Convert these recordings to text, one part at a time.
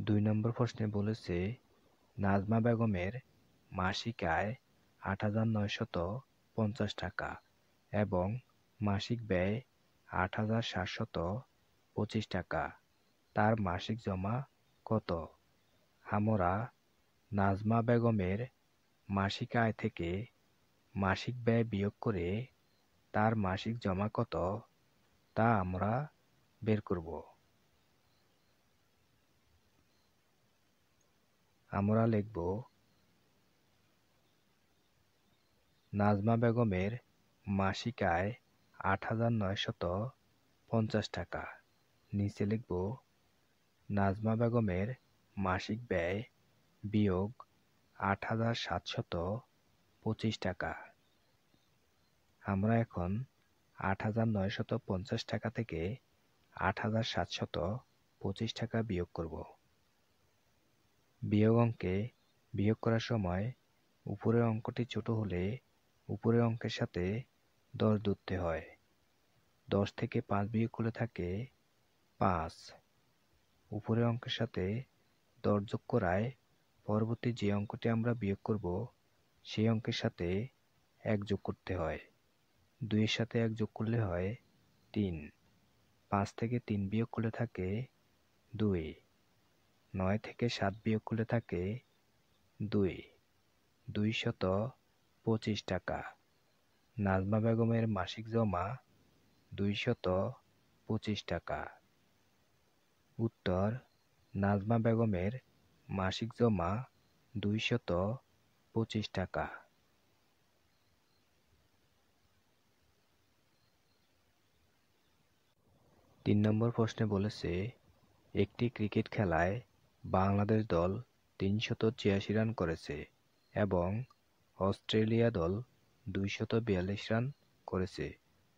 দুই নম্বর প্রশ্নে বলেছে, নাজমা বেগমের মাসিক আয় আট হাজার নয়শত পঞ্চাশ টাকা এবং মাসিক ব্যয় আট হাজার সাতশত পঁচিশ টাকা। তার মাসিক জমা কত? আমরা নাজমা বেগমের মাসিক আয় থেকে মাসিক ব্যয় বিয়োগ করে তার মাসিক জমা কত তা আমরা বের করব। আমরা লিখব নাজমা বেগমের মাসিক আয় আট হাজার নয়শত পঞ্চাশ টাকা। নিচে লিখব নাজমা বেগমের মাসিক ব্যয় বিয়োগ আট হাজার সাতশত পঁচিশ টাকা। আমরা এখন আট হাজার নয়শত পঞ্চাশ টাকা থেকে আট হাজার সাতশত পঁচিশ টাকা বিয়োগ করব। বিয়োগ অঙ্কে বিয়োগ করার সময় উপরের অঙ্কটি ছোট হলে উপরের অঙ্কের সাথে দশ ধরতে হয়। দশ থেকে পাঁচ বিয়োগ করলে থাকে পাঁচ। উপরের অঙ্কের সাথে দশ যোগ করায় পরবর্তী যে অঙ্কটি আমরা বিয়োগ করব, সেই অঙ্কের সাথে এক যোগ করতে হয়। দুইয়ের সাথে এক যোগ করলে হয় তিন। পাঁচ থেকে তিন বিয়োগ করলে থাকে দুই। নয় থেকে সাত বিয়োগ করলে থাকে দুই। দুই শত পঁচিশ টাকা। নাজমা বেগমের মাসিক জমা দুইশত পঁচিশ টাকা। উত্তর, নাজমা বেগমের মাসিক জমা দুইশত পঁচিশ টাকা। তিন নম্বর প্রশ্নে বলেছে, একটি ক্রিকেট খেলায় বাংলাদেশ দল তিনশত ছিয়াশি রান করেছে এবং অস্ট্রেলিয়া দল দুইশত বিয়াল্লিশ রান করেছে।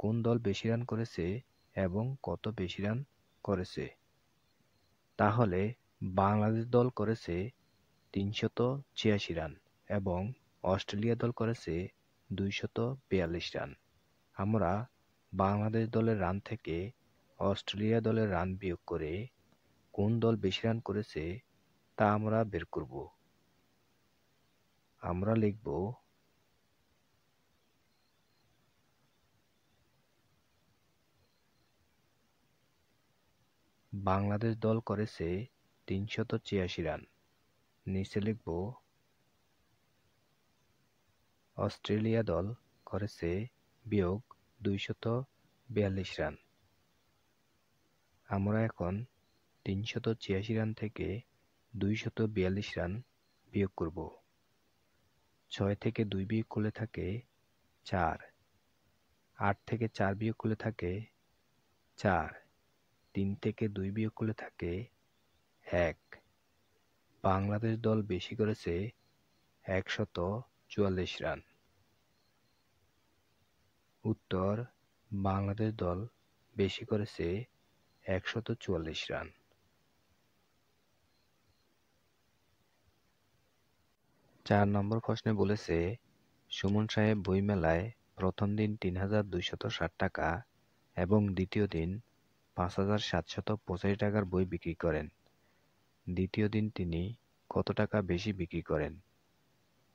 কোন দল বেশি রান করেছে এবং কত বেশি রান করেছে? তাহলে বাংলাদেশ দল করেছে তিনশত ছিয়াশি রান এবং অস্ট্রেলিয়া দল করেছে দুইশত বিয়াল্লিশ রান। আমরা বাংলাদেশ দলের রান থেকে অস্ট্রেলিয়া দলের রান বিয়োগ করে কোন দল বেশি রান করেছে তা আমরা বের করব। আমরা লিখব বাংলাদেশ দল করেছে তিনশত ছিয়াশি রান। নিচে লিখব অস্ট্রেলিয়া দল করেছে বিয়োগ দুইশত বিয়াল্লিশ রান। আমরা এখন তিনশত ছিয়াশি রান থেকে দুইশত বিয়াল্লিশ রান বিয়োগ করব। ছয় থেকে দুই বিয়োগ করলে থাকে চার। আট থেকে চার বিয়োগ করলে থাকে চার। তিন থেকে দুই বিয়োগ করলে থাকে এক। বাংলাদেশ দল বেশি করেছে একশত চুয়াল্লিশ রান। উত্তর, বাংলাদেশ দল বেশি করেছে একশত চুয়াল্লিশ রান। চার নম্বর প্রশ্নে বলেছে, সুমন সাহেব বইমেলায় প্রথম দিন তিন হাজার দুইশত ষাট টাকা এবং দ্বিতীয় দিন পাঁচ হাজার সাতশত পঁচাশি টাকার বই বিক্রি করেন। দ্বিতীয় দিন তিনি কত টাকা বেশি বিক্রি করেন?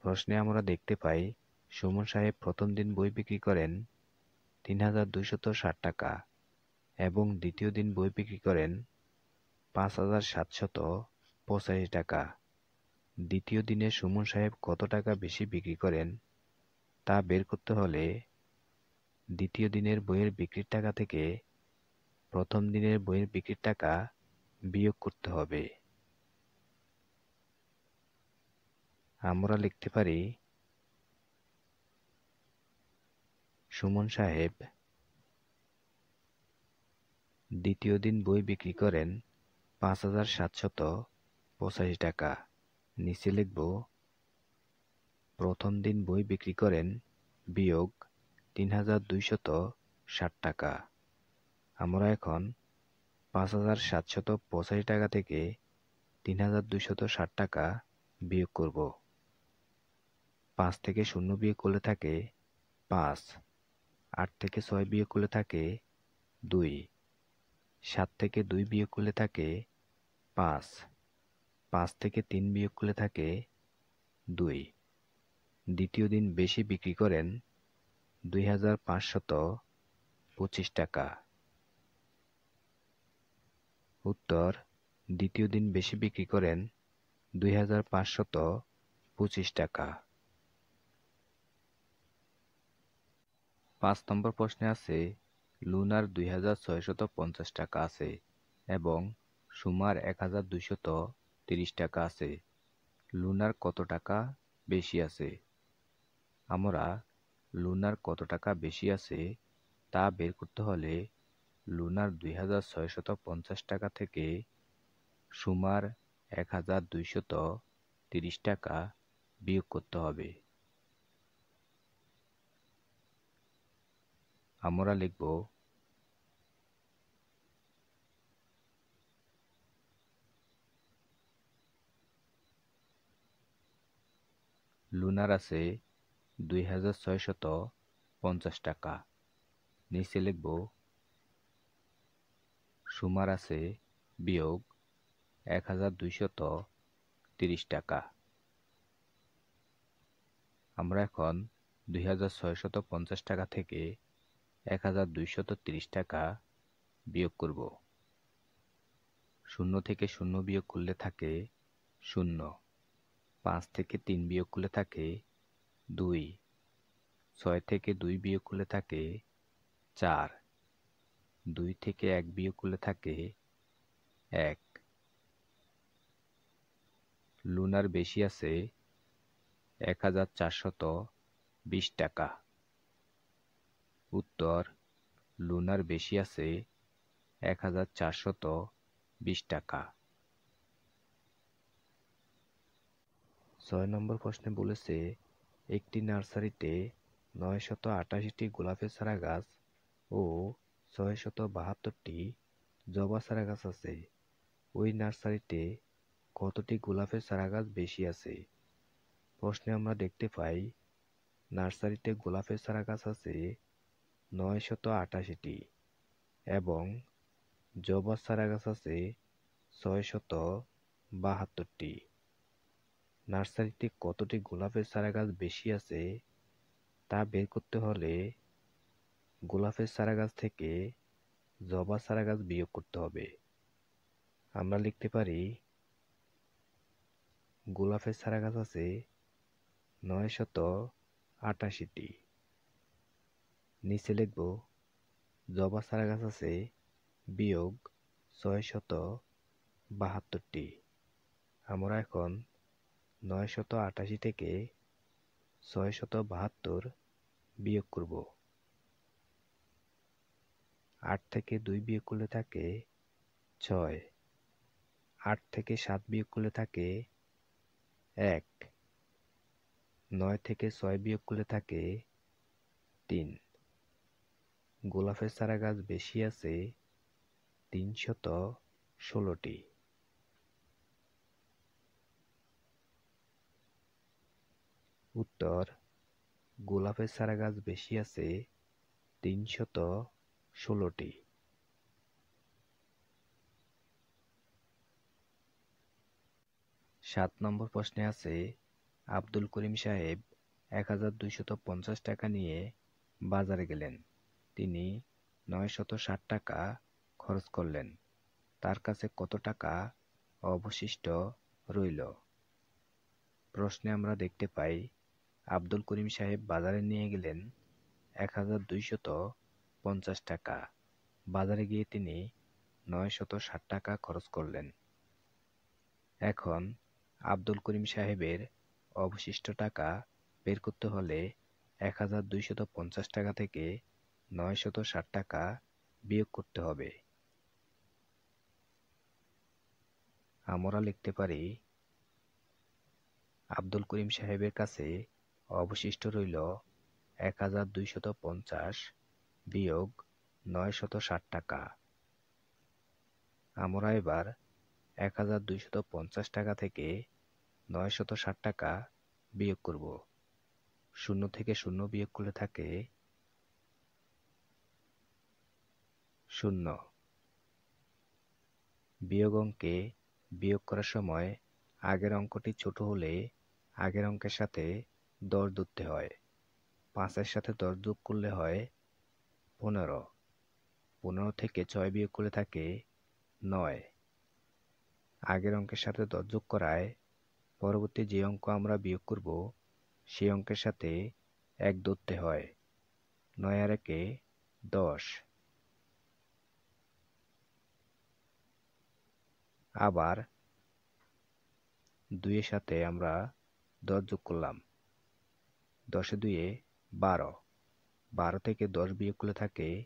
প্রশ্নে আমরা দেখতে পাই, সুমন সাহেব প্রথম দিন বই বিক্রি করেন তিন হাজার দুইশত ষাট টাকা এবং দ্বিতীয় দিন বই বিক্রি করেন পাঁচ হাজার সাতশত পঁচাশি টাকা। দ্বিতীয় দিনে সুমন সাহেব কত টাকা বেশি বিক্রি করেন, তা বের করতে হলে দ্বিতীয় দিনের বইয়ের বিক্রির টাকা থেকে প্রথম দিনের বইয়ের বিক্রির টাকা বিয়োগ করতে হবে। আমরা লিখতে পারি, সুমন সাহেব দ্বিতীয় দিন বই বিক্রি করেন পাঁচ হাজার সাতশত পঁচাশি টাকা। নিচে লিখব, প্রথম দিন বই বিক্রি করেন, বিয়োগ তিন হাজার দুইশত ষাট টাকা। আমরা এখন পাঁচ হাজার সাতশত পঁচাশি টাকা থেকে তিন হাজার দুইশত ষাট টাকা বিয়োগ করব। পাঁচ থেকে শূন্য বিয়োগ করলে থাকে পাঁচ, আট থেকে ছয় বিয়োগ করলে থাকে দুই, সাত থেকে দুই বিয়োগ করলে থাকে পাঁচ। পাঁচ থেকে তিন বিয়োগ করলে থাকে দুই। দ্বিতীয় দিন বেশি বিক্রি করেন দুই হাজার পাঁচশত পঁচিশ টাকা। উত্তর, দ্বিতীয় দিন বেশি বিক্রি করেন দুই হাজার পাঁচশত পঁচিশ টাকা। পাঁচ নম্বর প্রশ্নে আছে, লুনার দুই হাজার ছয়শত পঞ্চাশ টাকা আছে এবং সুমার এক হাজার দুইশত তিরিশ টাকা আছে। লুনার কত টাকা বেশি আছে? আমরা লুনার কত টাকা বেশি আছে তা বের করতে হলে লুনার দুই হাজার ছয়শত পঞ্চাশ টাকা থেকে সুমার এক হাজার দুইশত তিরিশ টাকা বিয়োগ করতে হবে। আমরা লিখব লুনার আছে দুই হাজার ছয়শত পঞ্চাশ টাকা। নিচে লিখব, সুমার আছে বিয়োগ এক হাজার দুইশত তিরিশ টাকা। আমরা এখন দুই হাজার ছয়শত পঞ্চাশ টাকা থেকে এক হাজার দুইশত তিরিশ টাকা বিয়োগ করব। শূন্য থেকে শূন্য বিয়োগ করলে থাকে শূন্য। পাঁচ থেকে তিন বিয়োগ করলে থাকে দুই, ছয় থেকে দুই বিয়োগ করলে থাকে চার, দুই থেকে এক বিয়োগ করলে থাকে এক। লুনার বেশি আছে এক হাজার চারশত বিশ টাকা। উত্তর, লুনার বেশি আছে এক হাজার চারশত বিশ টাকা। ছয় নম্বর প্রশ্নে বলেছে, একটি নার্সারিতে নয় শত আটাশিটি গোলাপের চারা গাছ ও ছয় শত বাহাত্তরটি জবা চারা গাছ আছে। ওই নার্সারিতে কতটি গোলাপের চারা গাছ বেশি আছে? প্রশ্নে আমরা দেখতে পাই, নার্সারিতে গোলাপের চারা গাছ আছে নয় শত আটাশিটি এবং জবা চারা গাছ আছে ছয় শত বাহাত্তরটি। নার্সারিতে কতটি গোলাপের চারা গাছ বেশি আছে তা বের করতে হলে গোলাপের চারা গাছ থেকে জবা চারা গাছ বিয়োগ করতে হবে। আমরা লিখতে পারি গোলাপের চারা গাছ আছে নয় শত আটাশিটি। নিচে লিখব জবা চারা গাছ আছে বিয়োগ ছয় শত বাহাত্তরটি। আমরা এখন নয় শত আটাশি থেকে ছয় শত বাহাত্তর বিয়োগ করব। আট থেকে দুই বিয়োগ করলে থাকে ছয়। আট থেকে সাত বিয়োগ করলে থাকে এক। নয় থেকে ছয় বিয়োগ করলে থাকে তিন। গোলাপের চারা গাছ বেশি আছে তিনশত ষোলোটি। উত্তর, গোলাপের চারা গাছ বেশি আছে তিনশত ষোলোটি। সাত নম্বর প্রশ্নে আছে, আব্দুল করিম সাহেব এক হাজার দুইশত পঞ্চাশ টাকা নিয়ে বাজারে গেলেন। তিনি নয়শত ষাট টাকা খরচ করলেন। তার কাছে কত টাকা অবশিষ্ট রইল? প্রশ্নে আমরা দেখতে পাই আব্দুল করিম সাহেব বাজারে নিয়ে গেলেন এক হাজার দুইশত পঞ্চাশ টাকা। বাজারে গিয়ে তিনি নয় শত ষাট টাকা খরচ করলেন। এখন আব্দুল করিম সাহেবের অবশিষ্ট টাকা বের করতে হলে এক হাজার দুইশত পঞ্চাশ টাকা থেকে নয় শত ষাট টাকা বিয়োগ করতে হবে। আমরা লিখতে পারি, আব্দুল করিম সাহেবের কাছে অবশিষ্ট রইল এক হাজার দুইশত পঞ্চাশ বিয়োগ নয় শত ষাট টাকা। আমরা এবার এক হাজার দুইশত পঞ্চাশ টাকা থেকে নয় শত ষাট টাকা বিয়োগ করব। শূন্য থেকে শূন্য বিয়োগ করলে থাকে শূন্য। বিয়োগ অঙ্কে বিয়োগ করার সময় আগের অঙ্কটি ছোট হলে আগের অঙ্কের সাথে দশ ধরতে হয়। পাঁচের সাথে দশ যোগ করলে হয় পনেরো। পনেরো থেকে ছয় বিয়োগ করলে থাকে নয়। আগের অঙ্কের সাথে দশ যোগ করায় পরবর্তী যে অঙ্ক আমরা বিয়োগ করব, সেই অঙ্কের সাথে এক ধরতে হয়, নয় আর একে দশ। আবার দুইয়ের সাথে আমরা দশ যোগ করলাম দশে দুইয়ে বারো। বারো থেকে দশ বিয়োগ করলে থাকে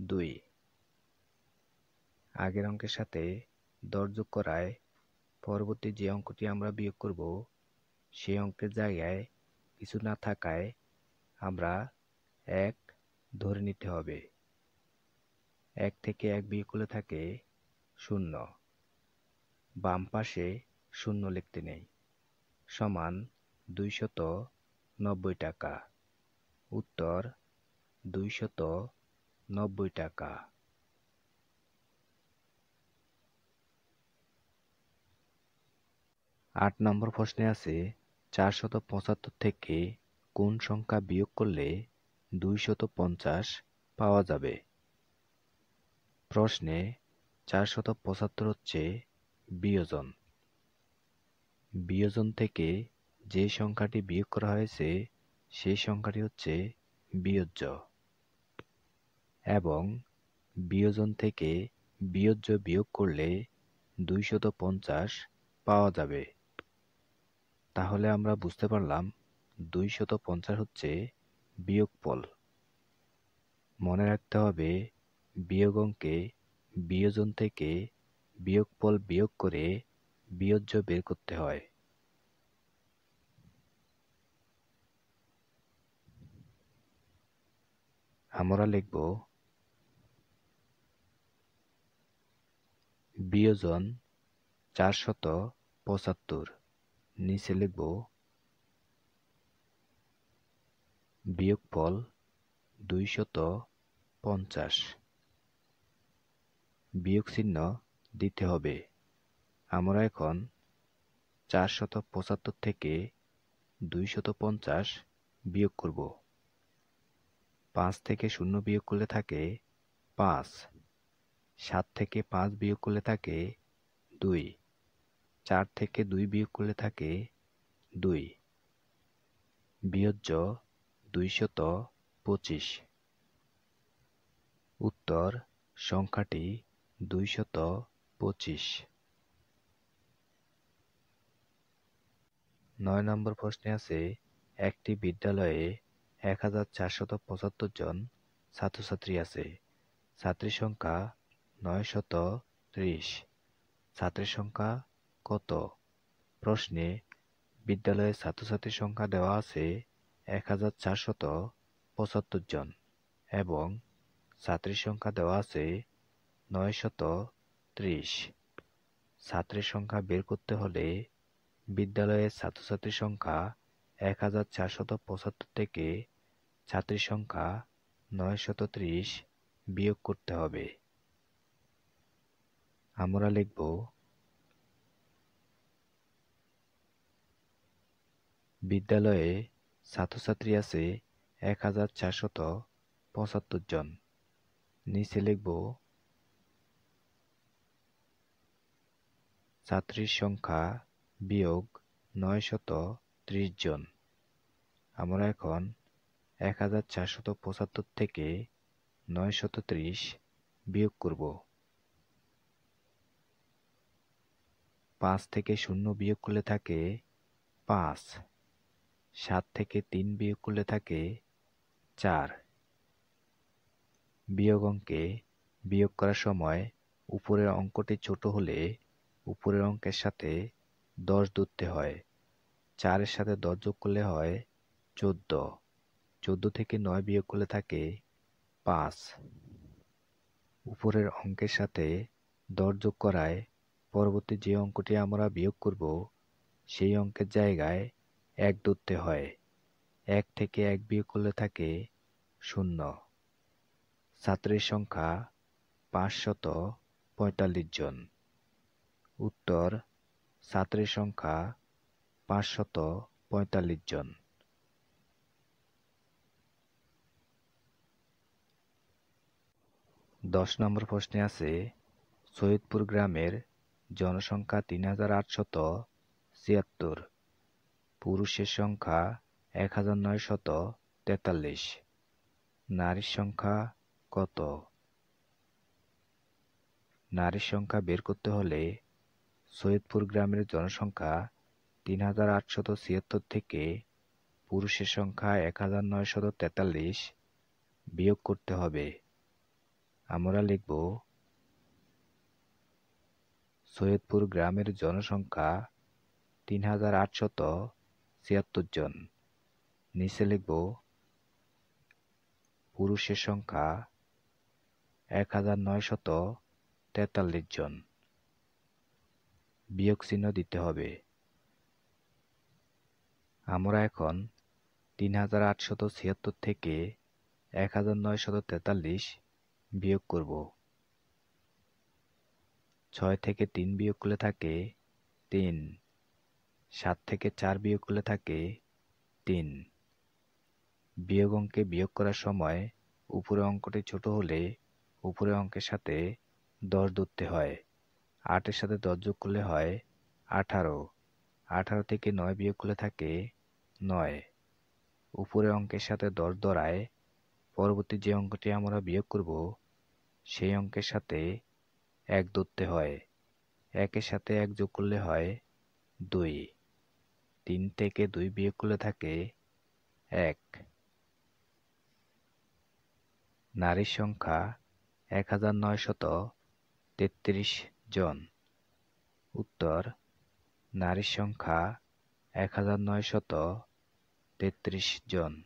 দুই। আগের অঙ্কের সাথে দশ যোগ করায় পরবর্তী যে অঙ্কটি আমরা বিয়োগ করব, সেই অঙ্কের জায়গায় কিছু না থাকায় আমরা এক ধরে নিতে হবে। এক থেকে এক বিয়োগ করলে থাকে শূন্য। বাম পাশে শূন্য লিখতে নেই। সমান দুইশত নব্বই টাকা। উত্তর, দুইশত নব্বই টাকা। আট নম্বর প্রশ্নে আছে, চারশত পঁচাত্তর থেকে কোন সংখ্যা বিয়োগ করলে দুইশত পঞ্চাশ পাওয়া যাবে? প্রশ্নে, চারশত পঁচাত্তর হচ্ছে বিয়োজন। বিয়োজন থেকে যে সংখ্যাটি বিয়োগ করা হয়েছে, সেই সংখ্যাটি হচ্ছে বিয়োজ্য। এবং বিয়োজন থেকে বিয়োজ্য বিয়োগ করলে দুইশত পঞ্চাশ পাওয়া যাবে। তাহলে আমরা বুঝতে পারলাম দুইশত পঞ্চাশ হচ্ছে বিয়োগফল। মনে রাখতে হবে বিয়োগ অঙ্কে বিয়োজন থেকে বিয়োগফল বিয়োগ করে বিয়োজ্য বের করতে হয়। আমরা লিখব বিয়োজন চারশত পঁচাত্তর। নিচে লিখব বিয়োগফল দুইশত পঞ্চাশ। বিয়োগ চিহ্ন দিতে হবে। আমরা এখন চারশত পঁচাত্তর থেকে দুইশত পঞ্চাশ বিয়োগ করব। পাঁচ থেকে শূন্য বিয়োগ করলে থাকে পাঁচ। সাত থেকে পাঁচ বিয়োগ করলে থাকে দুই। চার থেকে দুই বিয়োগ করলে থাকে দুই। বিয়োজ্য দুইশত পঁচিশ। উত্তর সংখ্যাটি দুইশত পঁচিশ। নয় নম্বর প্রশ্নে আছে, একটি বিদ্যালয়ে এক হাজার চারশত পঁচাত্তর জন ছাত্রছাত্রী আছে। ছাত্রীর সংখ্যা নয় শত ত্রিশ। ছাত্রের সংখ্যা কত? প্রশ্নে, বিদ্যালয়ে ছাত্রছাত্রীর সংখ্যা দেওয়া আছে এক হাজার চারশত পঁচাত্তর জন এবং ছাত্রীর সংখ্যা দেওয়া আছে নয় শত ত্রিশ। ছাত্রের সংখ্যা বের করতে হলে বিদ্যালয়ের ছাত্রছাত্রীর সংখ্যা এক হাজার চারশত পঁচাত্তর থেকে ছাত্রীর সংখ্যা নয় শত ত্রিশ বিয়োগ করতে হবে। আমরা লিখব বিদ্যালয়ে ছাত্রছাত্রী আছে এক হাজার চারশত পঁচাত্তর জন। নিচে লিখব ছাত্রীর সংখ্যা বিয়োগ নয় শত ত্রিশ জন। আমরা এখন এক হাজার চারশত পঁচাত্তর থেকে নয় শত ত্রিশ বিয়োগ করব। পাঁচ থেকে শূন্য বিয়োগ করলে থাকে পাঁচ। সাত থেকে তিন বিয়োগ করলে থাকে চার। বিয়োগ অঙ্কে বিয়োগ করার সময় উপরের অঙ্কটি ছোট হলে উপরের অঙ্কের সাথে দশ ধরতে হয়। চারের সাথে দশ যোগ করলে হয় চোদ্দ। চোদ্দ থেকে নয় বিয়োগ করলে থাকে পাঁচ। উপরের অঙ্কের সাথে দর যোগ করায় পরবর্তী যে অঙ্কটি আমরা বিয়োগ করব, সেই অঙ্কের জায়গায় এক ধরতে হয়। এক থেকে এক বিয়োগ করলে থাকে শূন্য। ছাত্রের সংখ্যা পাঁচশত পঁয়তাল্লিশ জন। উত্তর, ছাত্রের সংখ্যা পাঁচশত পঁয়তাল্লিশ জন। দশ নম্বর প্রশ্নে আছে, সৈয়দপুর গ্রামের জনসংখ্যা তিন হাজার আটশত ছিয়াত্তর, পুরুষের সংখ্যা এক হাজার নয়শত তেতাল্লিশ, নারীর সংখ্যা কত? নারীর সংখ্যা বের করতে হলে সৈয়দপুর গ্রামের জনসংখ্যা তিন হাজার আটশত ছিয়াত্তর থেকে পুরুষের সংখ্যা এক হাজার নয়শত তেতাল্লিশ বিয়োগ করতে হবে। আমরা লিখব সৈয়দপুর গ্রামের জনসংখ্যা তিন হাজার আটশত ছিয়াত্তর জন। নিচে লিখব পুরুষের সংখ্যা এক হাজার নয়শত তেতাল্লিশ জন। বিয়োগ চিহ্ন দিতে হবে। আমরা এখন তিন হাজার আটশত ছিয়াত্তর থেকে এক হাজার নয়শত তেতাল্লিশ বিয়োগ করব। ছয় থেকে তিন বিয়োগ করলে থাকে তিন। সাত থেকে চার বিয়োগ করলে থাকে তিন। বিয়োগ অঙ্কে বিয়োগ করার সময় উপরে অঙ্কটি ছোট হলে উপরে অঙ্কের সাথে দশ ধরতে হয়। আটের সাথে দশ যোগ করলে হয় আঠারো। আঠারো থেকে নয় বিয়োগ করলে থাকে নয়। উপরে অঙ্কের সাথে দশ ধরায় পরবর্তী যে অঙ্কটি আমরা বিয়োগ করব, সেই অঙ্কের সাথে এক ধরতে হয়। একের সাথে এক যোগ করলে হয় দুই। তিন থেকে দুই বিয়োগ করলে থাকে এক। নারীর সংখ্যা এক হাজার নয়শত তেত্রিশ জন। উত্তর, নারীর সংখ্যা এক হাজার নয়শত তেত্রিশ জন।